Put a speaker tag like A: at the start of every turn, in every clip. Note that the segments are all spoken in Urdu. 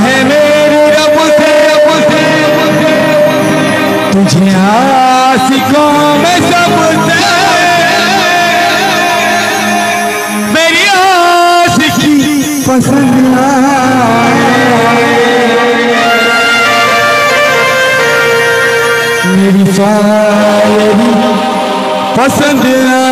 A: ہے میرے رب سے رب سے تجھے عاشقوں میں سب سے۔ میری عاشقی پسند آئے۔ میری ساری پسند آئے۔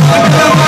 A: Vamos,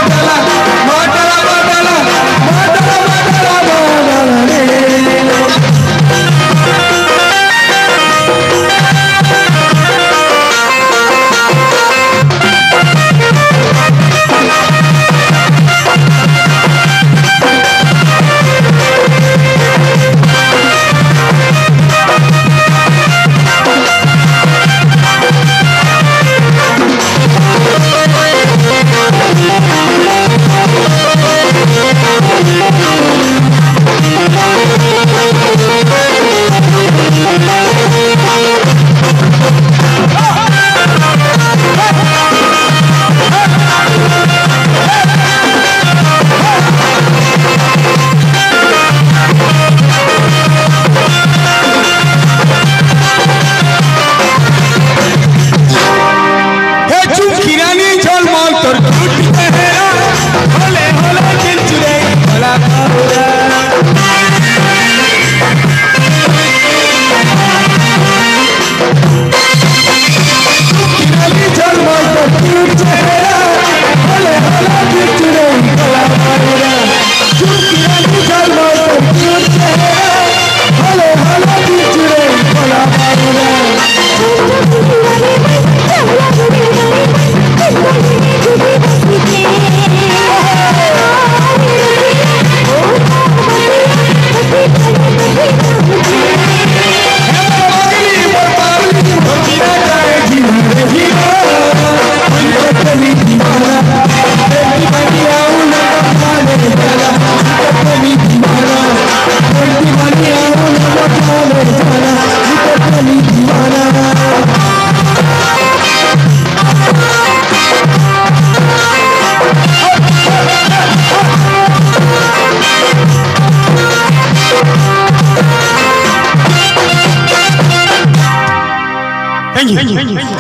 A: 全体全体